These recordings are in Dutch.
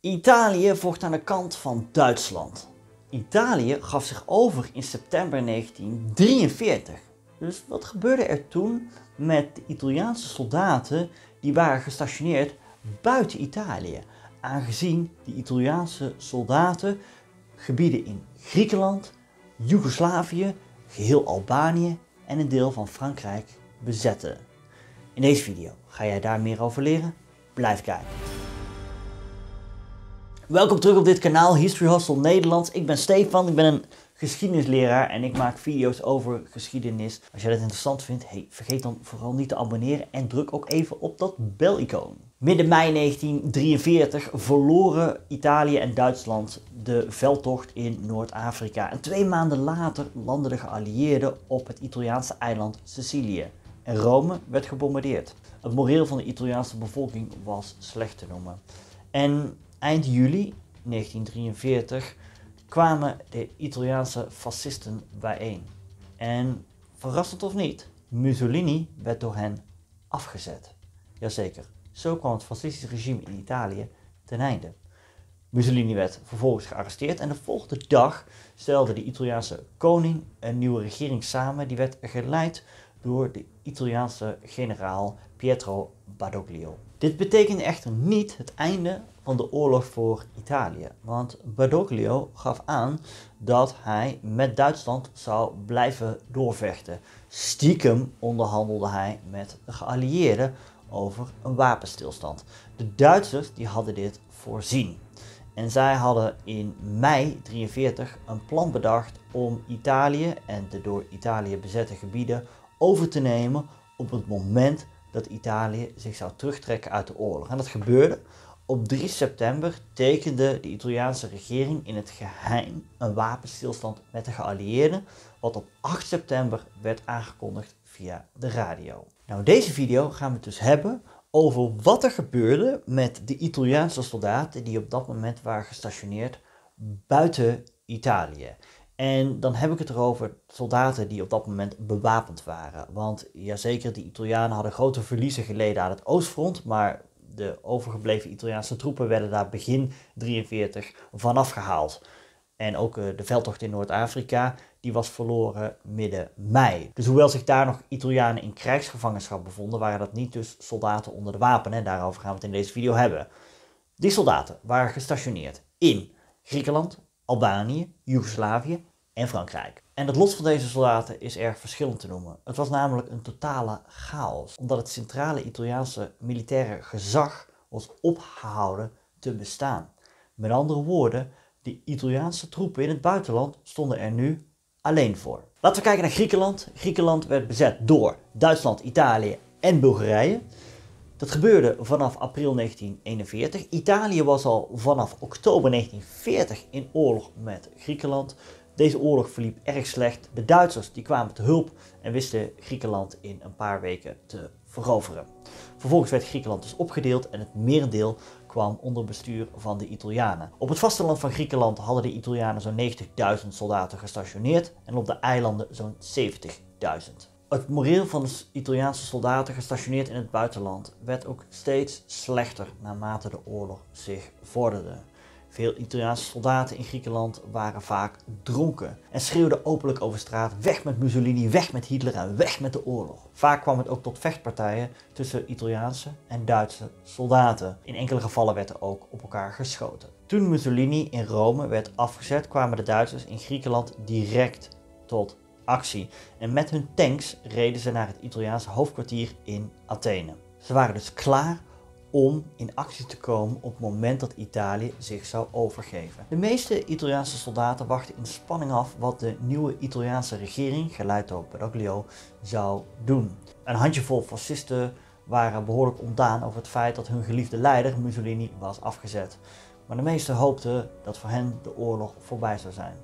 Italië vocht aan de kant van Duitsland. Italië gaf zich over in september 1943. Dus wat gebeurde er toen met de Italiaanse soldaten die waren gestationeerd buiten Italië? Aangezien die Italiaanse soldaten gebieden in Griekenland, Joegoslavië, geheel Albanië en een deel van Frankrijk bezetten. In deze video ga jij daar meer over leren. Blijf kijken. Welkom terug op dit kanaal History Hustle Nederlands. Ik ben Stefan, ik ben een geschiedenisleraar en ik maak video's over geschiedenis. Als jij dat interessant vindt, vergeet dan vooral niet te abonneren en druk ook even op dat bel-icoon. Midden mei 1943 verloren Italië en Duitsland de veldtocht in Noord-Afrika. En twee maanden later landden de geallieerden op het Italiaanse eiland Sicilië. En Rome werd gebombardeerd. Het moreel van de Italiaanse bevolking was slecht te noemen. En eind juli 1943 kwamen de Italiaanse fascisten bijeen. En verrassend of niet, Mussolini werd door hen afgezet. Jazeker, zo kwam het fascistische regime in Italië ten einde. Mussolini werd vervolgens gearresteerd en de volgende dag stelde de Italiaanse koning een nieuwe regering samen. Die werd geleid door de Italiaanse generaal Pietro Badoglio. Dit betekende echter niet het einde van de oorlog voor Italië, want Badoglio gaf aan dat hij met Duitsland zou blijven doorvechten. Stiekem onderhandelde hij met de geallieerden over een wapenstilstand. De Duitsers die hadden dit voorzien. En zij hadden in mei 1943 een plan bedacht om Italië en de door Italië bezette gebieden over te nemen op het moment dat Italië zich zou terugtrekken uit de oorlog. En dat gebeurde. Op 3 september tekende de Italiaanse regering in het geheim een wapenstilstand met de geallieerden, wat op 8 september werd aangekondigd via de radio. Nou, in deze video gaan we het dus hebben over wat er gebeurde met de Italiaanse soldaten die op dat moment waren gestationeerd buiten Italië. En dan heb ik het erover soldaten die op dat moment bewapend waren. Want jazeker, de Italianen hadden grote verliezen geleden aan het oostfront, maar de overgebleven Italiaanse troepen werden daar begin 43 vanaf gehaald. En ook eh, de veldtocht in Noord-Afrika, die was verloren midden mei. Dus hoewel zich daar nog Italianen in krijgsgevangenschap bevonden, waren dat niet dus soldaten onder de wapen. En daarover gaan we het in deze video hebben. Die soldaten waren gestationeerd in Griekenland, Albanië, Joegoslavië en Frankrijk. En het lot van deze soldaten is erg verschillend te noemen. Het was namelijk een totale chaos, omdat het centrale Italiaanse militaire gezag was opgehouden te bestaan. Met andere woorden, de Italiaanse troepen in het buitenland stonden er nu alleen voor. Laten we kijken naar Griekenland. Griekenland werd bezet door Duitsland, Italië en Bulgarije. Dat gebeurde vanaf april 1941. Italië was al vanaf oktober 1940 in oorlog met Griekenland. Deze oorlog verliep erg slecht. De Duitsers die kwamen te hulp en wisten Griekenland in een paar weken te veroveren. Vervolgens werd Griekenland dus opgedeeld en het merendeel kwam onder bestuur van de Italianen. Op het vasteland van Griekenland hadden de Italianen zo'n 90.000 soldaten gestationeerd en op de eilanden zo'n 70.000. Het moreel van de Italiaanse soldaten gestationeerd in het buitenland werd ook steeds slechter naarmate de oorlog zich vorderde. Veel Italiaanse soldaten in Griekenland waren vaak dronken en schreeuwden openlijk over straat weg met Mussolini, weg met Hitler en weg met de oorlog. Vaak kwam het ook tot vechtpartijen tussen Italiaanse en Duitse soldaten. In enkele gevallen werd er ook op elkaar geschoten. Toen Mussolini in Rome werd afgezet kwamen de Duitsers in Griekenland direct tot actie. En met hun tanks reden ze naar het Italiaanse hoofdkwartier in Athene. Ze waren dus klaar om in actie te komen op het moment dat Italië zich zou overgeven. De meeste Italiaanse soldaten wachten in spanning af wat de nieuwe Italiaanse regering, geleid door Badoglio, zou doen. Een handjevol fascisten waren behoorlijk ontdaan over het feit dat hun geliefde leider Mussolini was afgezet. Maar de meesten hoopten dat voor hen de oorlog voorbij zou zijn.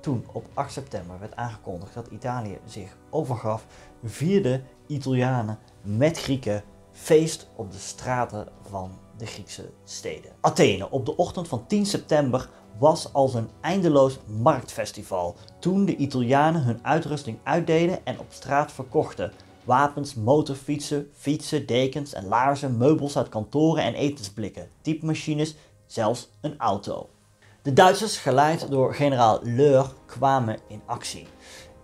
Toen op 8 september werd aangekondigd dat Italië zich overgaf, vierden Italianen met Grieken feest op de straten van de Griekse steden. Athene op de ochtend van 10 september was als een eindeloos marktfestival toen de Italianen hun uitrusting uitdeden en op straat verkochten. Wapens, motorfietsen, fietsen, dekens en laarzen, meubels uit kantoren en etensblikken, typemachines, zelfs een auto. De Duitsers, geleid door generaal Leur, kwamen in actie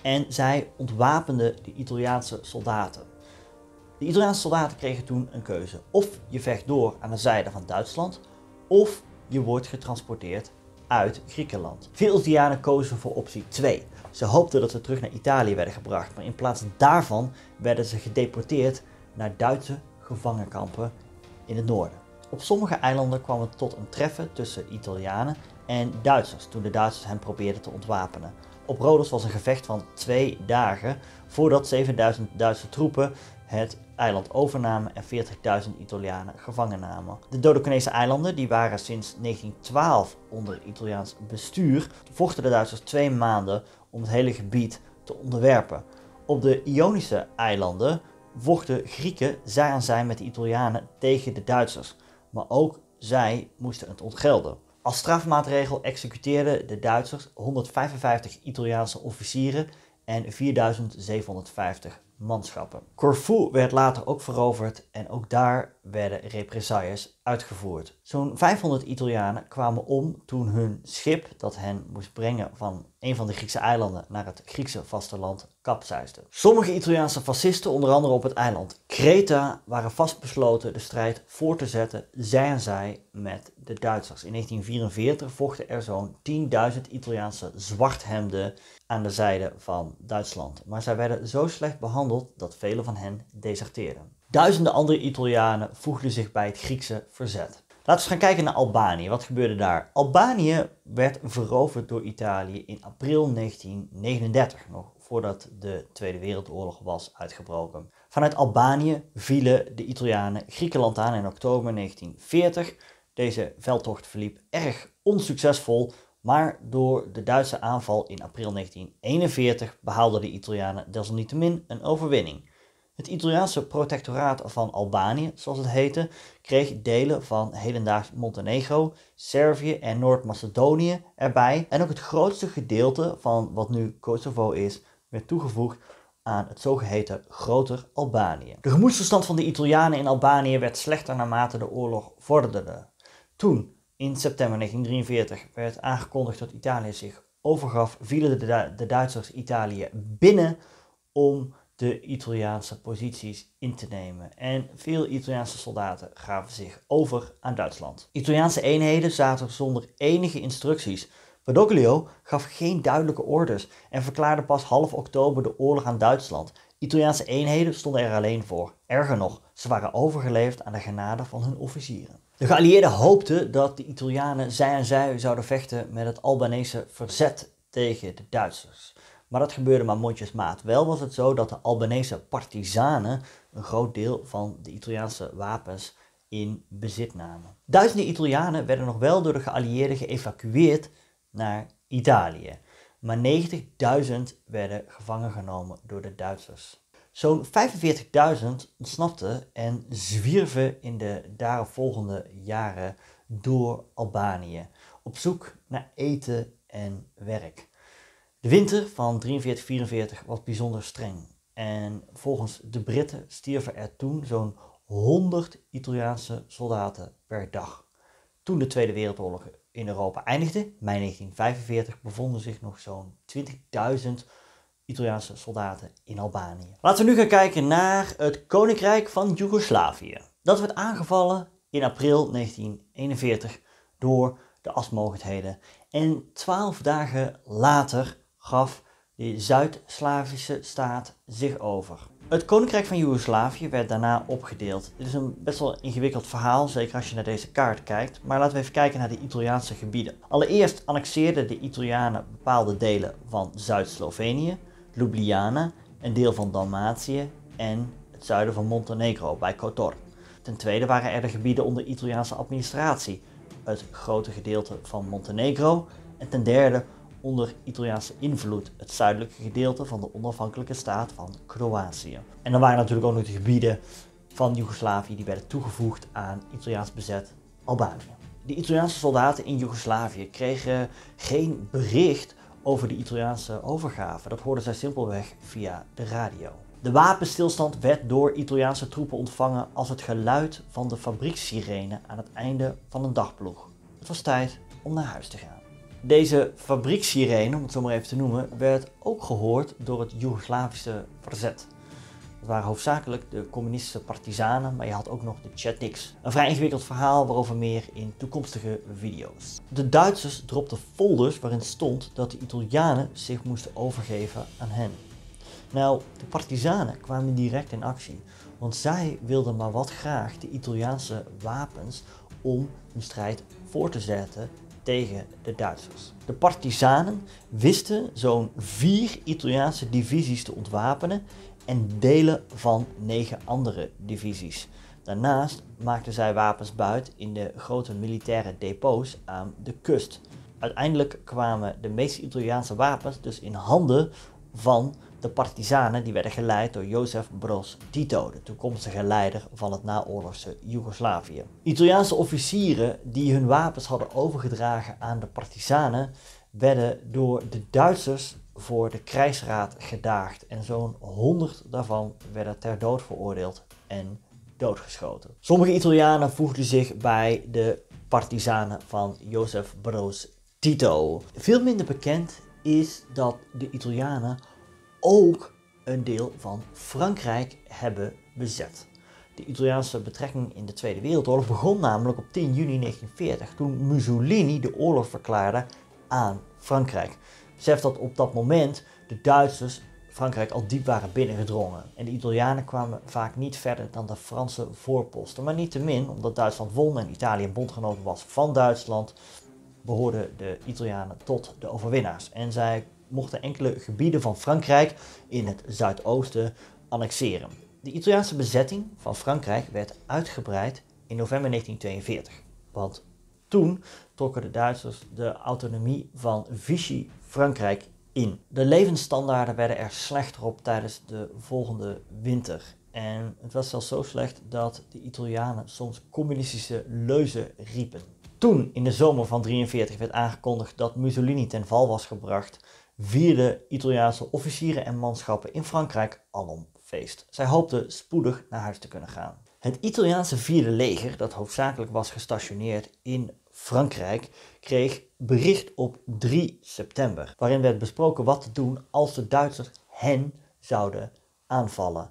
en zij ontwapenden de Italiaanse soldaten. De Italiaanse soldaten kregen toen een keuze. Of je vecht door aan de zijde van Duitsland, of je wordt getransporteerd uit Griekenland. Veel Italianen kozen voor optie 2. Ze hoopten dat ze terug naar Italië werden gebracht, maar in plaats daarvan werden ze gedeporteerd naar Duitse gevangenkampen in het noorden. Op sommige eilanden kwam het tot een treffen tussen Italianen en Duitsers toen de Duitsers hen probeerden te ontwapenen. Op Rhodos was een gevecht van twee dagen voordat 7000 Duitse troepen het eiland overnamen en 40.000 Italianen gevangen namen. De Dodecanese eilanden, die waren sinds 1912 onder Italiaans bestuur, vochten de Duitsers twee maanden om het hele gebied te onderwerpen. Op de Ionische eilanden vochten Grieken zij aan zij met de Italianen tegen de Duitsers, maar ook zij moesten het ontgelden. Als strafmaatregel executeerden de Duitsers 155 Italiaanse officieren en 4750 manschappen. Corfu werd later ook veroverd en ook daar werden represailles uitgevoerd. Zo'n 500 Italianen kwamen om toen hun schip dat hen moest brengen van een van de Griekse eilanden naar het Griekse vasteland kapseisde. Sommige Italiaanse fascisten, onder andere op het eiland Kreta, waren vastbesloten de strijd voor te zetten, zij en zij met de Duitsers. In 1944 vochten er zo'n 10.000 Italiaanse zwarthemden aan de zijde van Duitsland, maar zij werden zo slecht behandeld dat velen van hen deserteerden. Duizenden andere Italianen voegden zich bij het Griekse verzet. Laten we gaan kijken naar Albanië. Wat gebeurde daar? Albanië werd veroverd door Italië in april 1939, nog voordat de Tweede Wereldoorlog was uitgebroken. Vanuit Albanië vielen de Italianen Griekenland aan in oktober 1940. Deze veldtocht verliep erg onsuccesvol, maar door de Duitse aanval in april 1941 behaalden de Italianen desalniettemin een overwinning. Het Italiaanse protectoraat van Albanië, zoals het heette, kreeg delen van hedendaags Montenegro, Servië en Noord-Macedonië erbij. En ook het grootste gedeelte van wat nu Kosovo is, werd toegevoegd aan het zogeheten Groter Albanië. De gemoedsverstand van de Italianen in Albanië werd slechter naarmate de oorlog vorderde. Toen, in september 1943, werd aangekondigd dat Italië zich overgaf, vielen de, de Duitsers Italië binnen om de Italiaanse posities in te nemen. En veel Italiaanse soldaten gaven zich over aan Duitsland. Italiaanse eenheden zaten zonder enige instructies. Badoglio gaf geen duidelijke orders en verklaarde pas half oktober de oorlog aan Duitsland. Italiaanse eenheden stonden er alleen voor. Erger nog, ze waren overgeleverd aan de genade van hun officieren. De geallieerden hoopten dat de Italianen zij en zij zouden vechten met het Albanese verzet tegen de Duitsers. Maar dat gebeurde maar mondjesmaat. Wel was het zo dat de Albanese partizanen een groot deel van de Italiaanse wapens in bezit namen. Duizenden Italianen werden nog wel door de geallieerden geëvacueerd naar Italië. Maar 90.000 werden gevangen genomen door de Duitsers. Zo'n 45.000 ontsnapten en zwierven in de daaropvolgende jaren door Albanië op zoek naar eten en werk. De winter van 43-44 was bijzonder streng. En volgens de Britten stierven er toen zo'n 100 Italiaanse soldaten per dag. Toen de Tweede Wereldoorlog in Europa eindigde, mei 1945, bevonden zich nog zo'n 20.000 Italiaanse soldaten in Albanië. Laten we nu gaan kijken naar het Koninkrijk van Joegoslavië. Dat werd aangevallen in april 1941 door de asmogendheden. En twaalf dagen later gaf de Zuid-Slavische staat zich over. Het Koninkrijk van Joegoslavië werd daarna opgedeeld. Dit is een best wel ingewikkeld verhaal, zeker als je naar deze kaart kijkt. Maar laten we even kijken naar de Italiaanse gebieden. Allereerst annexeerden de Italianen bepaalde delen van Zuid-Slovenië, Ljubljana, een deel van Dalmatië en het zuiden van Montenegro bij Kotor. Ten tweede waren er de gebieden onder Italiaanse administratie, het grote gedeelte van Montenegro. En ten derde onder Italiaanse invloed het zuidelijke gedeelte van de onafhankelijke staat van Kroatië. En dan waren natuurlijk ook nog de gebieden van Joegoslavië die werden toegevoegd aan Italiaans bezet Albanië. De Italiaanse soldaten in Joegoslavië kregen geen bericht over de Italiaanse overgave. Dat hoorden zij simpelweg via de radio. De wapenstilstand werd door Italiaanse troepen ontvangen als het geluid van de fabriekssirene aan het einde van een dagploeg. het was tijd om naar huis te gaan. Deze fabriekssirene, om het zo maar even te noemen, werd ook gehoord door het Joegoslavische verzet. Het waren hoofdzakelijk de communistische partizanen, maar je had ook nog de Chetniks. Een vrij ingewikkeld verhaal waarover meer in toekomstige video's. De Duitsers dropten folders waarin stond dat de Italianen zich moesten overgeven aan hen. Nou, de partizanen kwamen direct in actie, want zij wilden maar wat graag de Italiaanse wapens om hun strijd voor te zetten tegen de Duitsers. De partizanen wisten zo'n vier Italiaanse divisies te ontwapenen en delen van negen andere divisies. Daarnaast maakten zij wapens buit in de grote militaire depots aan de kust. Uiteindelijk kwamen de meeste Italiaanse wapens dus in handen van de partizanen die werden geleid door Jozef Broz Tito, de toekomstige leider van het naoorlogse Joegoslavië. Italiaanse officieren die hun wapens hadden overgedragen aan de partizanen werden door de Duitsers voor de krijgsraad gedaagd en zo'n 100 daarvan werden ter dood veroordeeld en doodgeschoten. Sommige Italianen voegden zich bij de partizanen van Jozef Broz Tito. Veel minder bekend is dat de Italianen ook een deel van Frankrijk hebben bezet. De Italiaanse betrekking in de Tweede Wereldoorlog begon namelijk op 10 juni 1940 toen Mussolini de oorlog verklaarde aan Frankrijk. Besef dat op dat moment de Duitsers Frankrijk al diep waren binnengedrongen. En de Italianen kwamen vaak niet verder dan de Franse voorposten. Maar niettemin, omdat Duitsland won en Italië bondgenoot was van Duitsland, behoorden de Italianen tot de overwinnaars. En zij mochten enkele gebieden van Frankrijk in het zuidoosten annexeren. De Italiaanse bezetting van Frankrijk werd uitgebreid in november 1942. Want toen trokken de Duitsers de autonomie van Vichy Frankrijk in. De levensstandaarden werden er slechter op tijdens de volgende winter. En het was zelfs zo slecht dat de Italianen soms communistische leuzen riepen. Toen in de zomer van 1943 werd aangekondigd dat Mussolini ten val was gebracht, vierden Italiaanse officieren en manschappen in Frankrijk alom feest. Zij hoopten spoedig naar huis te kunnen gaan. Het Italiaanse vierde leger, dat hoofdzakelijk was gestationeerd in Frankrijk, kreeg bericht op 3 september, waarin werd besproken wat te doen als de Duitsers hen zouden aanvallen.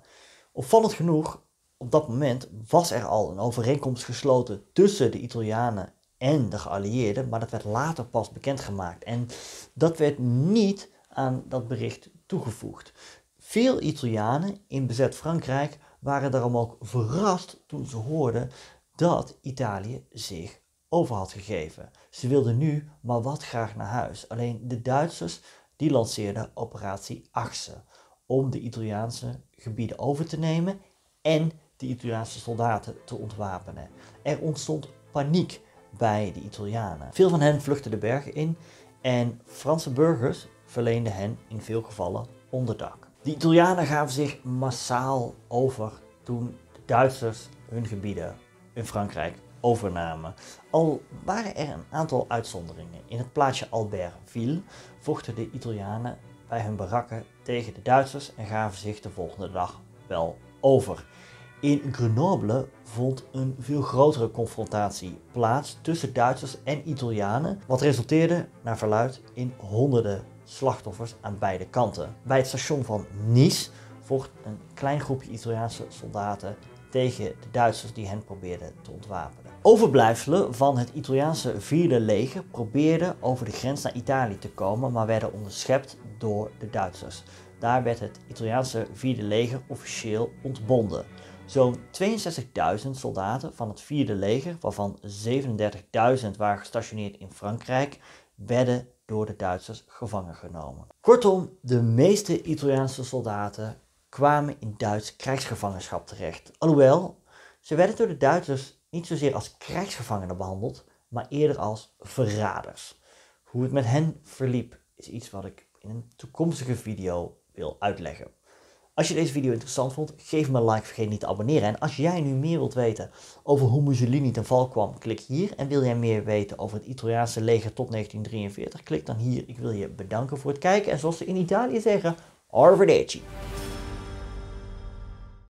Opvallend genoeg, op dat moment was er al een overeenkomst gesloten tussen de Italianen en de geallieerden, maar dat werd later pas bekendgemaakt. En dat werd niet aan dat bericht toegevoegd. Veel Italianen in bezet Frankrijk waren daarom ook verrast toen ze hoorden dat Italië zich over had gegeven. Ze wilden nu maar wat graag naar huis. Alleen de Duitsers die lanceerden operatie Achse om de Italiaanse gebieden over te nemen en de Italiaanse soldaten te ontwapenen. Er ontstond paniek bij de Italianen. Veel van hen vluchtten de bergen in en Franse burgers verleenden hen in veel gevallen onderdak. De Italianen gaven zich massaal over toen de Duitsers hun gebieden in Frankrijk overnamen. Al waren er een aantal uitzonderingen. In het plaatsje Albertville vochten de Italianen bij hun barakken tegen de Duitsers en gaven zich de volgende dag wel over. In Grenoble vond een veel grotere confrontatie plaats tussen Duitsers en Italianen, wat resulteerde naar verluid in honderden slachtoffers aan beide kanten. Bij het station van Nice vocht een klein groepje Italiaanse soldaten tegen de Duitsers die hen probeerden te ontwapenen. Overblijfselen van het Italiaanse vierde leger probeerden over de grens naar Italië te komen, maar werden onderschept door de Duitsers. Daar werd het Italiaanse vierde leger officieel ontbonden. Zo'n 62.000 soldaten van het vierde leger, waarvan 37.000 waren gestationeerd in Frankrijk, werden door de Duitsers gevangen genomen. Kortom, de meeste Italiaanse soldaten kwamen in Duits krijgsgevangenschap terecht. Alhoewel, ze werden door de Duitsers niet zozeer als krijgsgevangenen behandeld, maar eerder als verraders. Hoe het met hen verliep is iets wat ik in een toekomstige video wil uitleggen. Als je deze video interessant vond, geef me een like, vergeet niet te abonneren. En als jij nu meer wilt weten over hoe Mussolini ten val kwam, klik hier. En wil jij meer weten over het Italiaanse leger tot 1943, klik dan hier. Ik wil je bedanken voor het kijken en zoals ze in Italië zeggen, arrivederci.